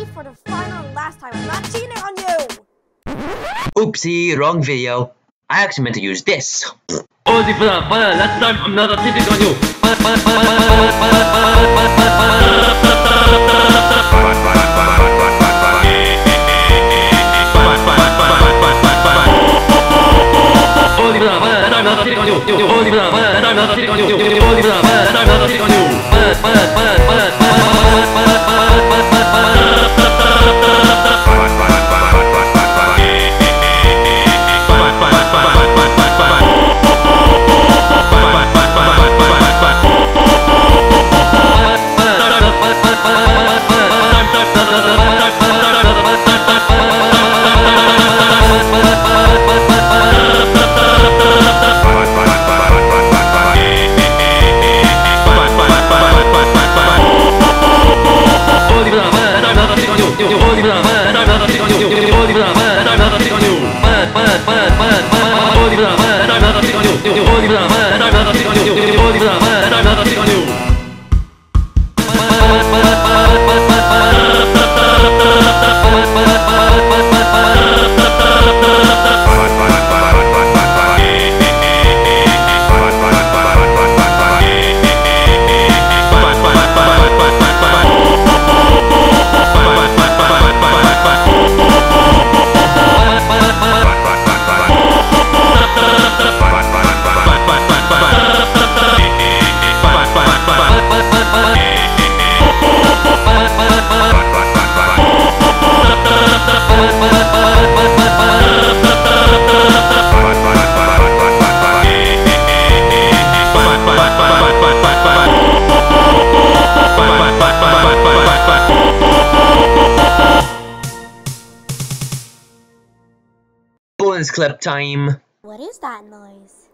ready for the final and last time. I'm not cheating on you! Oopsie, wrong video. I actually meant to use this. Ozzy for that, fire, last time I'm not cheating on you. Ozzy for that, fire, last time I'm not cheating on you. Ozzy for that, fire, last time I'm not cheating on you. Ozzy for that, fire, last time I'm not cheating on you. Bonus clip time. What is that noise?